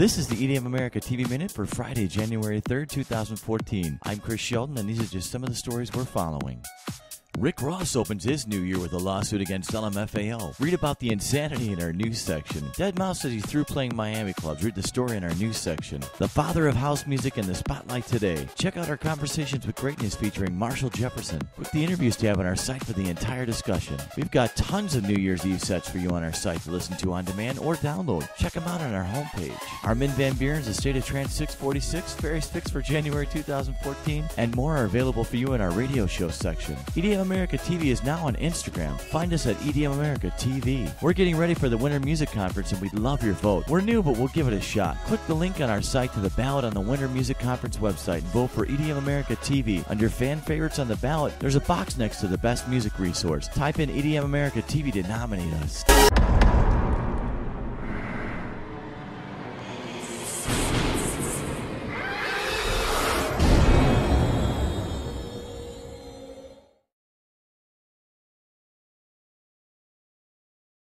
This is the EDM America TV Minute for Friday, January 3rd, 2014. I'm Chris Sheldon, and these are just some of the stories we're following. Rick Ross opens his new year with a lawsuit against LMFAO. Read about the insanity in our news section. Deadmau5 says he's through playing Miami clubs. Read the story in our news section. The father of house music in the spotlight today. Check out our conversations with greatness featuring Marshall Jefferson. Click the interviews tab on our site for the entire discussion. We've got tons of New Year's Eve sets for you on our site to listen to on demand or download. Check them out on our homepage. Armin Van Buuren's A State of Trance 646, Ferry's Fix for January 2014, and more are available for you in our radio show section. EDM America TV is now on Instagram. Find us at EDM America TV. We're getting ready for the Winter Music Conference and we'd love your vote. We're new, but we'll give it a shot. Click the link on our site to the ballot on the Winter Music Conference website and vote for EDM America TV. Under fan favorites on the ballot, there's a box next to the best music resource. Type in EDM America TV to nominate us.